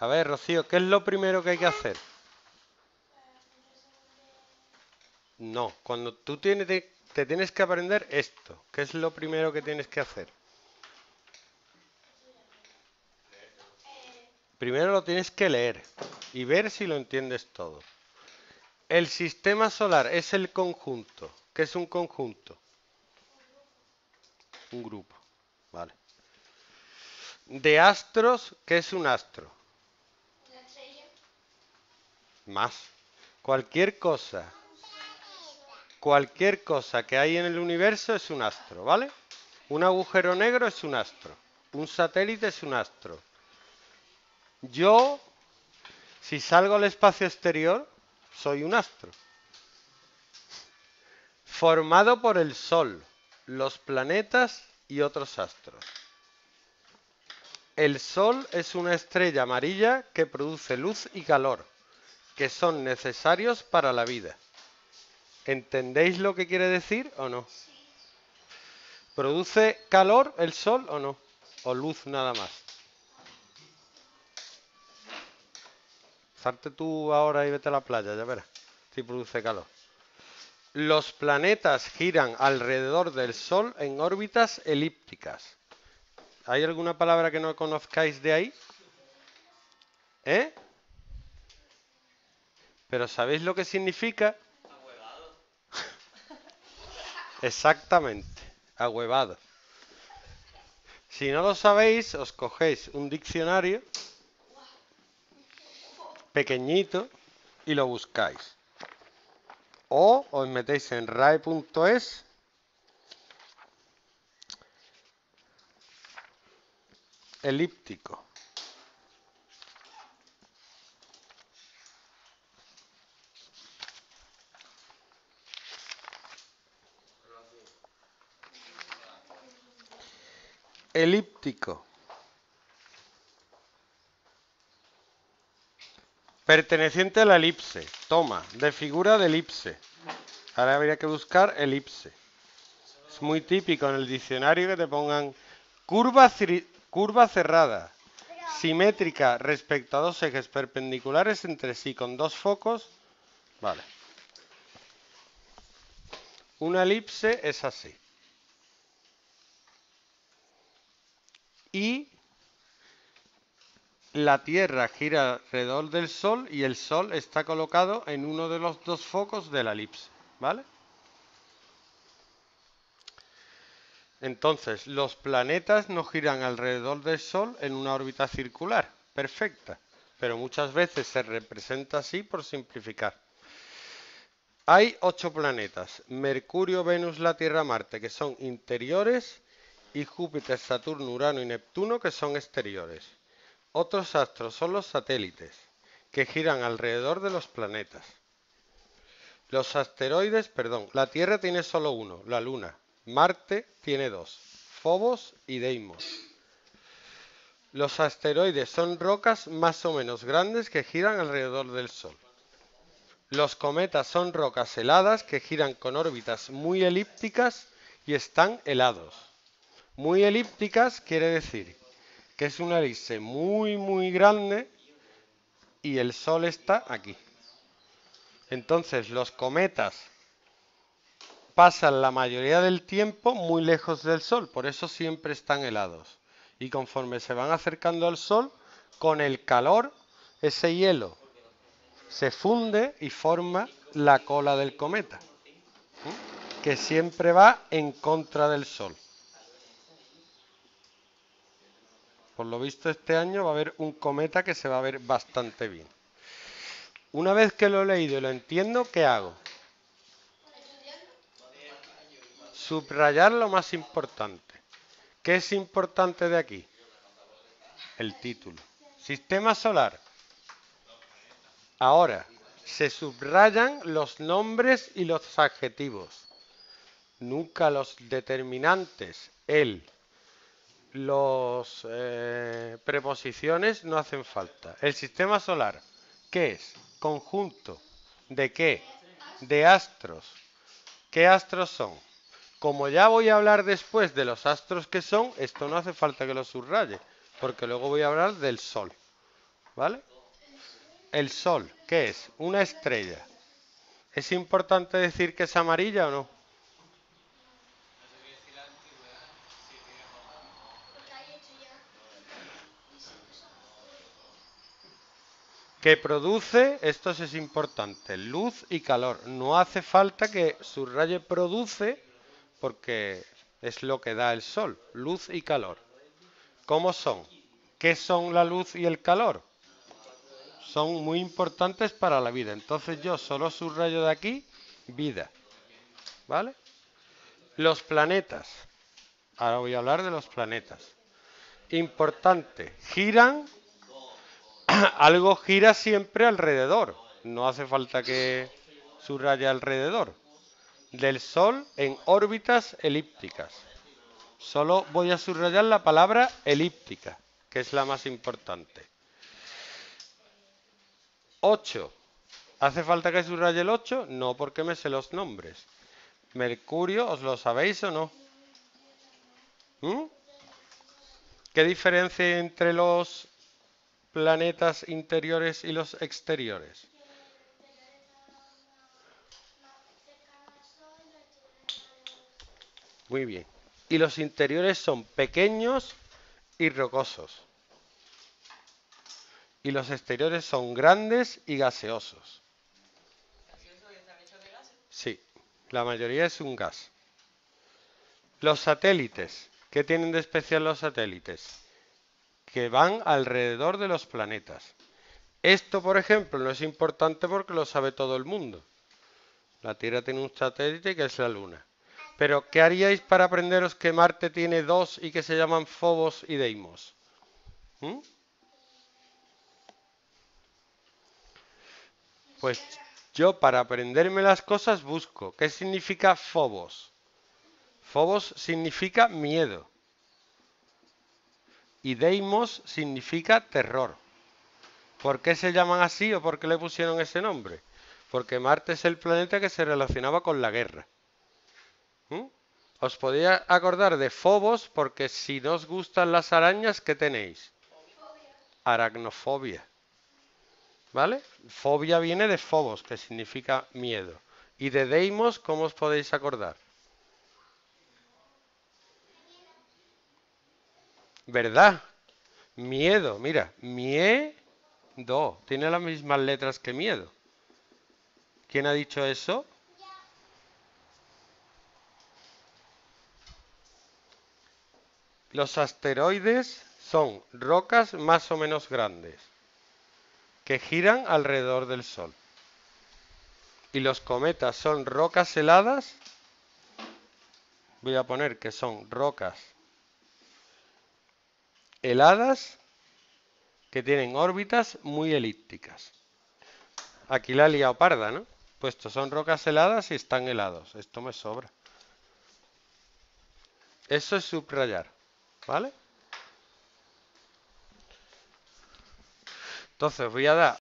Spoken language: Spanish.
A ver, Rocío, ¿qué es lo primero que hay que hacer? No, cuando tú tienes te tienes que aprender esto. ¿Qué es lo primero que tienes que hacer? Primero lo tienes que leer y ver si lo entiendes todo. El sistema solar es el conjunto. ¿Qué es un conjunto? Un grupo. Vale. De astros, ¿qué es un astro? Más. Cualquier cosa. Cualquier cosa que hay en el universo es un astro, ¿vale? Un agujero negro es un astro. Un satélite es un astro. Yo, si salgo al espacio exterior, soy un astro. Formado por el Sol, los planetas y otros astros. El Sol es una estrella amarilla que produce luz y calor, que son necesarios para la vida. ¿Entendéis lo que quiere decir o no? ¿Produce calor el Sol o no? ¿O luz nada más? Salte tú ahora y vete a la playa, ya verás. Si produce calor. Los planetas giran alrededor del Sol en órbitas elípticas. ¿Hay alguna palabra que no conozcáis de ahí? ¿Eh? ¿Pero sabéis lo que significa? Ahuevado. Exactamente, ahuevado. Si no lo sabéis, os cogéis un diccionario pequeñito y lo buscáis. O os metéis en rai.es elíptico. Elíptico. Perteneciente a la elipse. Toma, de figura de elipse. Ahora habría que buscar elipse. Es muy típico en el diccionario que te pongan curva, cerrada, simétrica respecto a dos ejes perpendiculares entre sí con dos focos. Vale. Una elipse es así. Y la Tierra gira alrededor del Sol y el Sol está colocado en uno de los dos focos de la elipse, ¿vale? Entonces, los planetas no giran alrededor del Sol en una órbita circular, perfecta, pero muchas veces se representa así por simplificar. Hay ocho planetas, Mercurio, Venus, la Tierra, Marte, que son interiores, y Júpiter, Saturno, Urano y Neptuno, que son exteriores. Otros astros son los satélites, que giran alrededor de los planetas. Los asteroides, perdón, la Tierra tiene solo uno, la Luna. Marte tiene dos, Phobos y Deimos. Los asteroides son rocas más o menos grandes que giran alrededor del Sol. Los cometas son rocas heladas que giran con órbitas muy elípticas y están helados. Muy elípticas quiere decir que es una elipse muy, muy grande y el Sol está aquí. Entonces los cometas pasan la mayoría del tiempo muy lejos del Sol, por eso siempre están helados. Y conforme se van acercando al Sol, con el calor, ese hielo se funde y forma la cola del cometa, que siempre va en contra del Sol. Por lo visto este año va a haber un cometa que se va a ver bastante bien. Una vez que lo he leído y lo entiendo, ¿qué hago? Subrayar lo más importante. ¿Qué es importante de aquí? El título. Sistema solar. Ahora, se subrayan los nombres y los adjetivos. Nunca los determinantes. El, los eh, preposiciones no hacen falta. El sistema solar, ¿qué es? Conjunto. ¿De qué? De astros. ¿Qué astros son? Como ya voy a hablar después de los astros que son, esto no hace falta que lo subraye, porque luego voy a hablar del Sol. ¿vale? El Sol, ¿qué es? Una estrella. ¿Es importante decir que es amarilla o no? Que produce, esto es importante, luz y calor. No hace falta que subraye produce porque es lo que da el sol, luz y calor. ¿Cómo son? ¿Qué son la luz y el calor? Son muy importantes para la vida. Entonces yo solo subrayo de aquí vida. ¿Vale? Los planetas. Ahora voy a hablar de los planetas. Importante. Giran algo gira siempre alrededor. No hace falta que subraye alrededor. Del Sol en órbitas elípticas. Solo voy a subrayar la palabra elíptica, que es la más importante. 8. ¿Hace falta que subraye el 8? No, porque me sé los nombres. Mercurio, ¿os lo sabéis o no? ¿Mm? ¿Qué diferencia hay entre los planetas interiores y los exteriores? Muy bien. Y los interiores son pequeños y rocosos. Y los exteriores son grandes y gaseosos. Sí, la mayoría es un gas. Los satélites. ¿Qué tienen de especial los satélites? Que van alrededor de los planetas. Esto, por ejemplo, no es importante porque lo sabe todo el mundo. La Tierra tiene un satélite que es la Luna. Pero, ¿qué haríais para aprenderos que Marte tiene dos y que se llaman Phobos y Deimos? ¿Mm? Pues yo para aprenderme las cosas busco. ¿Qué significa Phobos? Phobos significa miedo y Deimos significa terror. ¿Por qué se llaman así o por qué le pusieron ese nombre? Porque Marte es el planeta que se relacionaba con la guerra. ¿Mm? Os podía acordar de Fobos porque si no os gustan las arañas, ¿qué tenéis? Aracnofobia. ¿Vale? Fobia viene de Fobos, que significa miedo. Y de Deimos, ¿cómo os podéis acordar? ¿Verdad? Miedo, mira, miedo. Tiene las mismas letras que miedo. ¿Quién ha dicho eso? Los asteroides son rocas más o menos grandes que giran alrededor del Sol. Y los cometas son rocas heladas. Voy a poner que son rocas heladas que tienen órbitas muy elípticas. Aquí la he parda, ¿no? Puesto son rocas heladas y están helados. Esto me sobra. Eso es subrayar, ¿vale? Entonces voy a dar